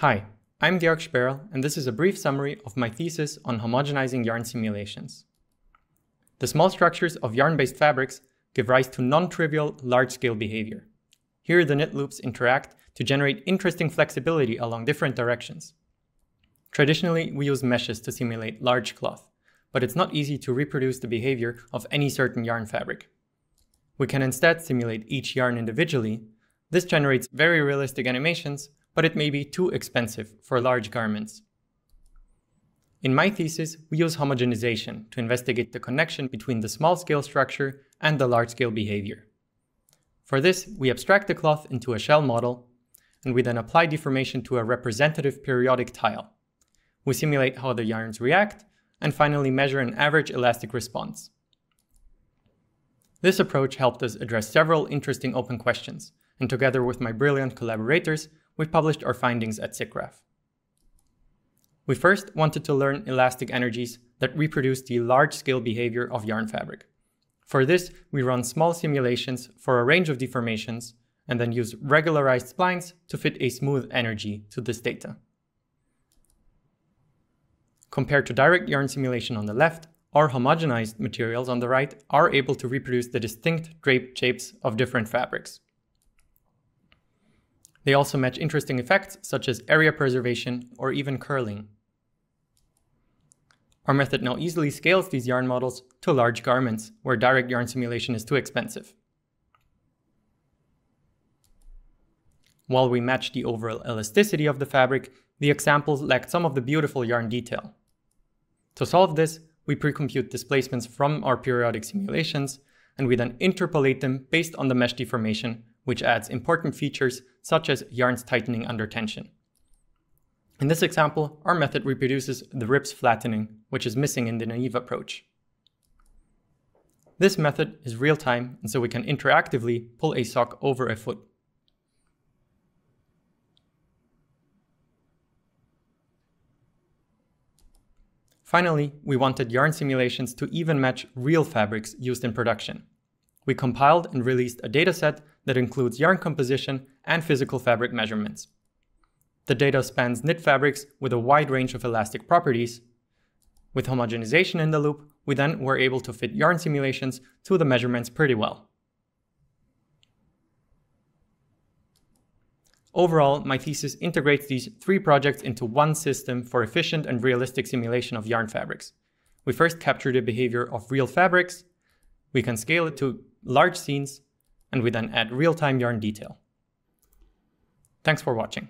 Hi, I'm Georg Sperl, and this is a brief summary of my thesis on homogenizing yarn simulations. The small structures of yarn-based fabrics give rise to non-trivial large-scale behavior. Here the knit loops interact to generate interesting flexibility along different directions. Traditionally, we use meshes to simulate large cloth, but it's not easy to reproduce the behavior of any certain yarn fabric. We can instead simulate each yarn individually. This generates very realistic animations but it may be too expensive for large garments. In my thesis, we use homogenization to investigate the connection between the small-scale structure and the large-scale behavior. For this, we abstract the cloth into a shell model, and we then apply deformation to a representative periodic tile. We simulate how the yarns react, and finally measure an average elastic response. This approach helped us address several interesting open questions, and together with my brilliant collaborators, we published our findings at SIGGRAPH. We first wanted to learn elastic energies that reproduce the large-scale behavior of yarn fabric. For this, we run small simulations for a range of deformations and then use regularized splines to fit a smooth energy to this data. Compared to direct yarn simulation on the left, our homogenized materials on the right are able to reproduce the distinct draped shapes of different fabrics. They also match interesting effects such as area preservation or even curling. Our method now easily scales these yarn models to large garments where direct yarn simulation is too expensive. While we match the overall elasticity of the fabric, the examples lacked some of the beautiful yarn detail. To solve this, we pre-compute displacements from our periodic simulations, and we then interpolate them based on the mesh deformation which adds important features such as yarns tightening under tension. In this example, our method reproduces the ribs flattening, which is missing in the naive approach. This method is real-time, and so we can interactively pull a sock over a foot. Finally, we wanted yarn simulations to even match real fabrics used in production. We compiled and released a dataset that includes yarn composition and physical fabric measurements. The data spans knit fabrics with a wide range of elastic properties. With homogenization in the loop, we then were able to fit yarn simulations to the measurements pretty well. Overall, my thesis integrates these three projects into one system for efficient and realistic simulation of yarn fabrics. We first capture the behavior of real fabrics, we can scale it to large scenes, and we then add real-time yarn detail. Thanks for watching.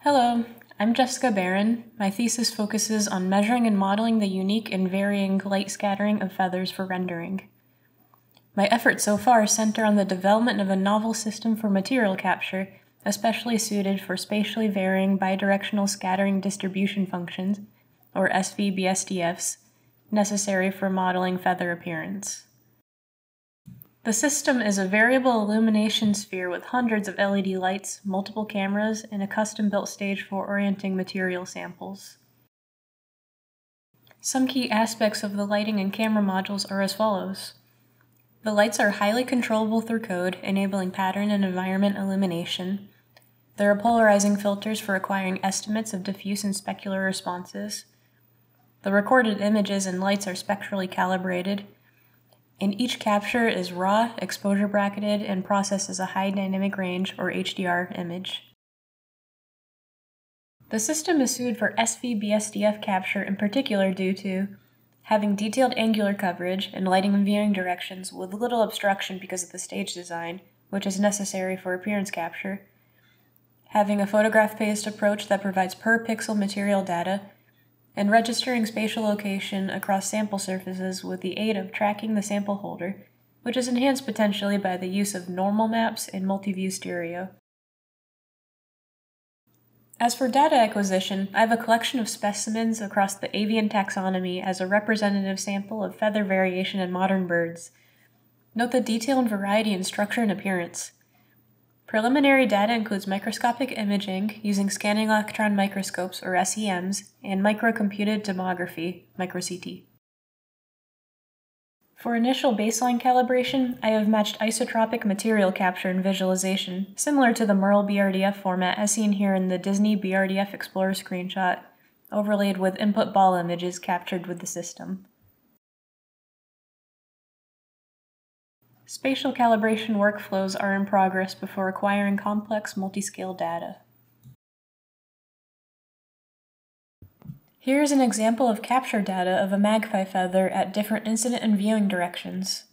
Hello, I'm Jessica Baron. My thesis focuses on measuring and modeling the unique and varying light scattering of feathers for rendering. My efforts so far center on the development of a novel system for material capture especially suited for spatially varying bidirectional scattering distribution functions, or SVBSDFs, necessary for modeling feather appearance. The system is a variable illumination sphere with hundreds of LED lights, multiple cameras, and a custom built stage for orienting material samples. Some key aspects of the lighting and camera modules are as follows. The lights are highly controllable through code, enabling pattern and environment illumination. There are polarizing filters for acquiring estimates of diffuse and specular responses. The recorded images and lights are spectrally calibrated, and each capture is raw, exposure bracketed, and processed as a high dynamic range or HDR image. The system is suited for SVBSDF capture in particular due to having detailed angular coverage and lighting and viewing directions with little obstruction because of the stage design, which is necessary for appearance capture, having a photograph-based approach that provides per pixel material data, and registering spatial location across sample surfaces with the aid of tracking the sample holder, which is enhanced potentially by the use of normal maps and multi-view stereo. As for data acquisition, I have a collection of specimens across the avian taxonomy as a representative sample of feather variation in modern birds. Note the detail and variety in structure and appearance. Preliminary data includes microscopic imaging using scanning electron microscopes or SEMs and microcomputed tomography, microCT. For initial baseline calibration, I have matched isotropic material capture and visualization, similar to the MERL BRDF format as seen here in the Disney BRDF Explorer screenshot, overlaid with input ball images captured with the system. Spatial calibration workflows are in progress before acquiring complex multi-scale data. Here is an example of capture data of a magpie feather at different incident and viewing directions.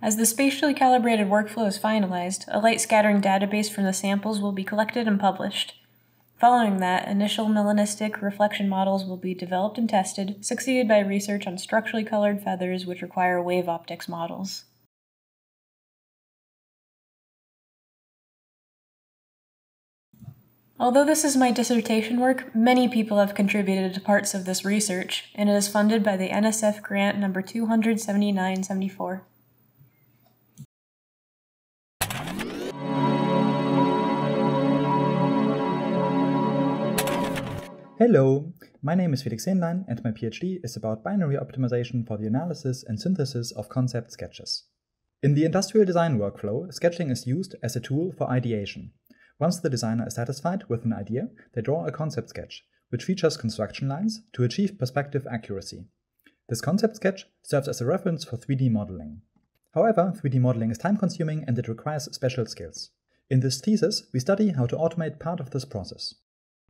As the spatially calibrated workflow is finalized, a light scattering database from the samples will be collected and published. Following that, initial melanistic reflection models will be developed and tested, succeeded by research on structurally colored feathers which require wave optics models. Although this is my dissertation work, many people have contributed to parts of this research, and it is funded by the NSF grant number 27974. Hello, my name is Felix Hähnlein and my PhD is about binary optimization for the analysis and synthesis of concept sketches. In the industrial design workflow, sketching is used as a tool for ideation. Once the designer is satisfied with an idea, they draw a concept sketch, which features construction lines to achieve perspective accuracy. This concept sketch serves as a reference for 3D modeling. However, 3D modeling is time consuming and it requires special skills. In this thesis, we study how to automate part of this process.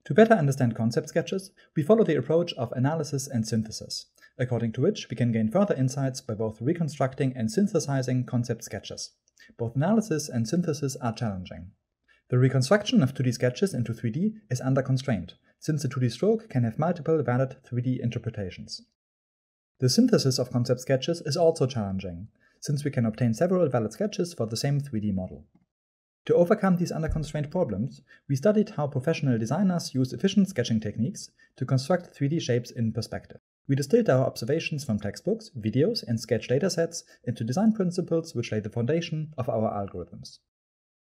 To better understand concept sketches, we follow the approach of analysis and synthesis, according to which we can gain further insights by both reconstructing and synthesizing concept sketches. Both analysis and synthesis are challenging. The reconstruction of 2D sketches into 3D is under constraint, since the 2D stroke can have multiple valid 3D interpretations. The synthesis of concept sketches is also challenging, since we can obtain several valid sketches for the same 3D model. To overcome these under-constraint problems, we studied how professional designers use efficient sketching techniques to construct 3D shapes in perspective. We distilled our observations from textbooks, videos, and sketch datasets into design principles which lay the foundation of our algorithms.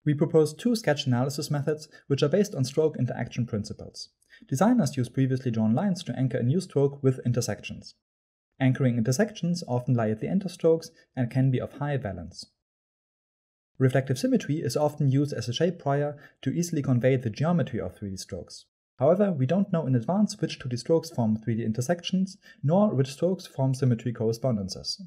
We proposed two sketch analysis methods which are based on stroke interaction principles. Designers use previously drawn lines to anchor a new stroke with intersections. Anchoring intersections often lie at the end of strokes and can be of high valence. Reflective symmetry is often used as a shape prior to easily convey the geometry of 3D strokes. However, we don't know in advance which 2D strokes form 3D intersections, nor which strokes form symmetry correspondences.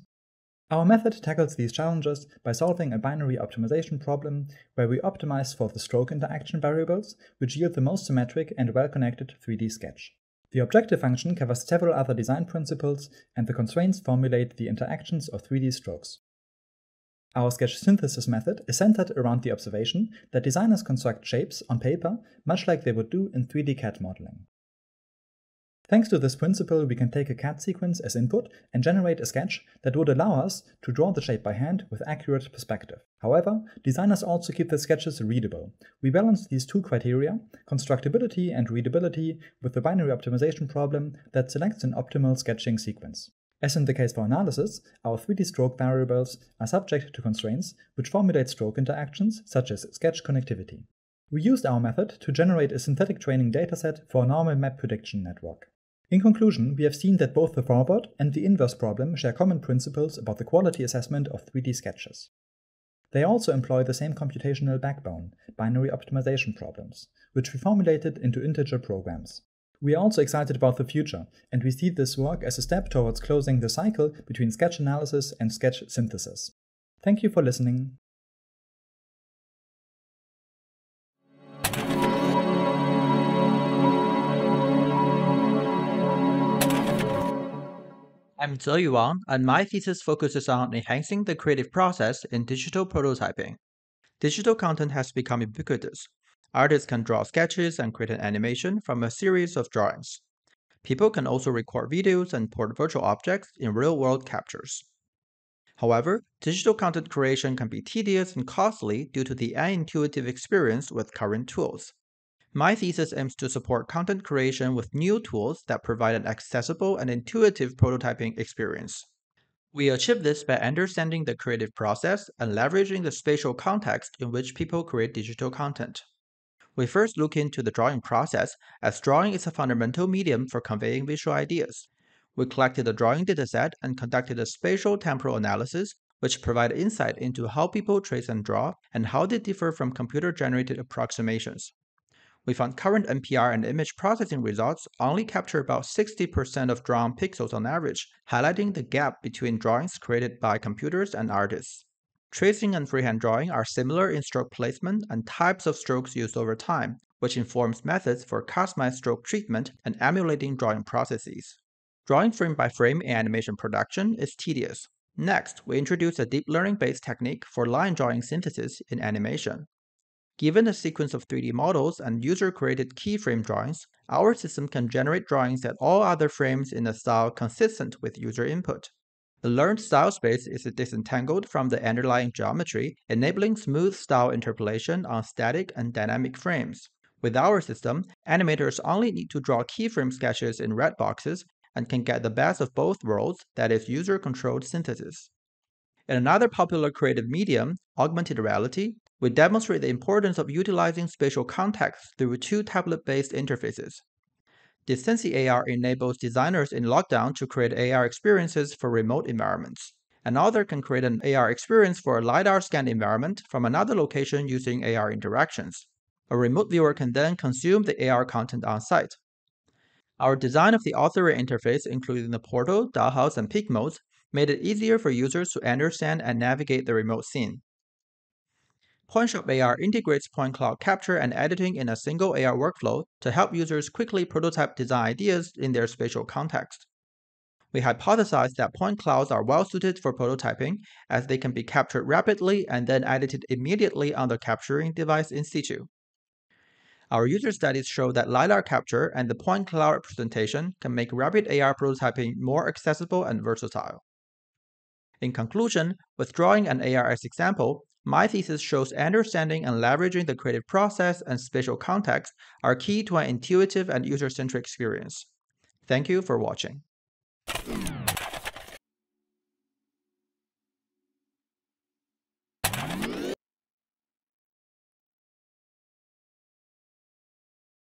Our method tackles these challenges by solving a binary optimization problem where we optimize for the stroke interaction variables, which yield the most symmetric and well-connected 3D sketch. The objective function covers several other design principles, and the constraints formulate the interactions of 3D strokes. Our sketch synthesis method is centered around the observation that designers construct shapes on paper much like they would do in 3D CAD modeling. Thanks to this principle, we can take a CAD sequence as input and generate a sketch that would allow us to draw the shape by hand with accurate perspective. However, designers also keep the sketches readable. We balance these two criteria, constructability and readability, with the binary optimization problem that selects an optimal sketching sequence. As in the case for analysis, our 3D stroke variables are subject to constraints which formulate stroke interactions, such as sketch connectivity. We used our method to generate a synthetic training dataset for a normal map prediction network. In conclusion, we have seen that both the forward and the inverse problem share common principles about the quality assessment of 3D sketches. They also employ the same computational backbone, binary optimization problems, which we formulated into integer programs. We are also excited about the future, and we see this work as a step towards closing the cycle between sketch analysis and sketch synthesis. Thank you for listening. I'm Zeyu Wang, and my thesis focuses on enhancing the creative process in digital prototyping. Digital content has become ubiquitous, Artists can draw sketches and create an animation from a series of drawings. People can also record videos and port virtual objects in real-world captures. However, digital content creation can be tedious and costly due to the unintuitive experience with current tools. My thesis aims to support content creation with new tools that provide an accessible and intuitive prototyping experience. We achieve this by understanding the creative process and leveraging the spatial context in which people create digital content. We first look into the drawing process, as drawing is a fundamental medium for conveying visual ideas. We collected the drawing dataset and conducted a spatial temporal analysis, which provided insight into how people trace and draw and how they differ from computer generated approximations. We found current NPR and image processing results only capture about 60% of drawn pixels on average, highlighting the gap between drawings created by computers and artists. Tracing and freehand drawing are similar in stroke placement and types of strokes used over time, which informs methods for customized stroke treatment and emulating drawing processes. Drawing frame by frame in animation production is tedious. Next, we introduce a deep learning based technique for line drawing synthesis in animation. Given a sequence of 3D models and user created keyframe drawings, our system can generate drawings at all other frames in a style consistent with user input. The learned style space is disentangled from the underlying geometry, enabling smooth style interpolation on static and dynamic frames. With our system, animators only need to draw keyframe sketches in red boxes and can get the best of both worlds, that is, user controlled synthesis. In another popular creative medium, augmented reality, we demonstrate the importance of utilizing spatial context through two tablet based interfaces. DistanciAR enables designers in lockdown to create AR experiences for remote environments. Another can create an AR experience for a LiDAR scanned environment from another location using AR interactions. A remote viewer can then consume the AR content on site. Our design of the author interface, including the portal, dollhouse, and peek modes, made it easier for users to understand and navigate the remote scene. PointShop AR integrates point cloud capture and editing in a single AR workflow to help users quickly prototype design ideas in their spatial context. We hypothesized that point clouds are well suited for prototyping as they can be captured rapidly and then edited immediately on the capturing device in situ. Our user studies show that LiDAR capture and the point cloud representation can make rapid AR prototyping more accessible and versatile. In conclusion, with drawing an AR as example, my thesis shows understanding and leveraging the creative process and spatial context are key to an intuitive and user-centric experience. Thank you for watching.